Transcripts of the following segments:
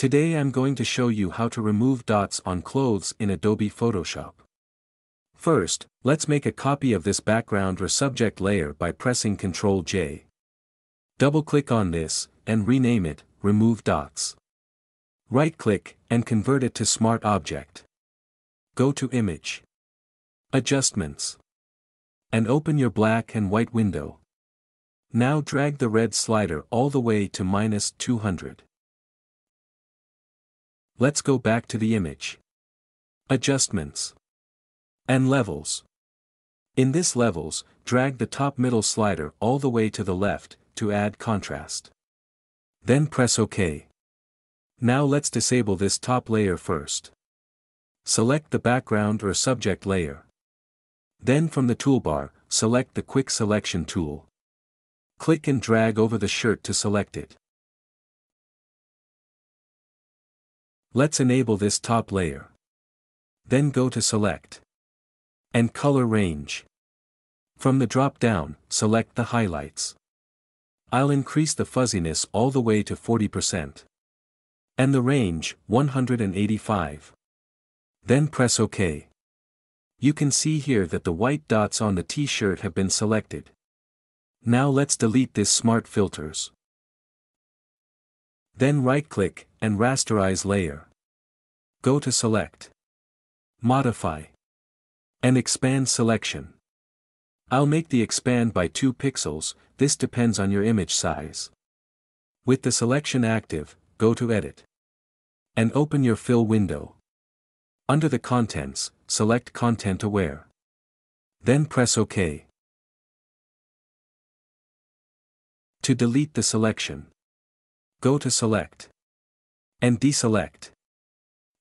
Today I'm going to show you how to remove dots on clothes in Adobe Photoshop. First, let's make a copy of this background or subject layer by pressing Ctrl J. Double-click on this, and rename it, Remove Dots. Right-click, and convert it to Smart Object. Go to Image. Adjustments. And open your black and white window. Now drag the red slider all the way to minus 200. Let's go back to the image. Adjustments. And levels. In this levels, drag the top middle slider all the way to the left, to add contrast. Then press OK. Now let's disable this top layer first. Select the background or subject layer. Then from the toolbar, select the Quick Selection tool. Click and drag over the shirt to select it. Let's enable this top layer. Then go to Select. And Color Range. From the drop-down, select the highlights. I'll increase the fuzziness all the way to 40%. And the range, 185. Then press OK. You can see here that the white dots on the t-shirt have been selected. Now let's delete this smart filters. Then right-click, and rasterize layer. Go to Select. Modify. And expand selection. I'll make the expand by 2 pixels, this depends on your image size. With the selection active, go to Edit. And open your fill window. Under the contents, select Content Aware. Then press OK. To delete the selection. Go to Select. And deselect.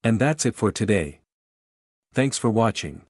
And that's it for today. Thanks for watching.